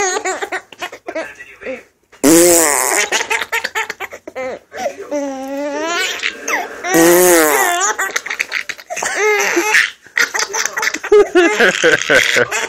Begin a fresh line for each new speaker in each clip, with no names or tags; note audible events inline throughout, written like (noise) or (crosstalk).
Ha ha ha!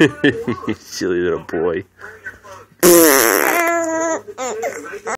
(laughs)
Silly little boy. (laughs)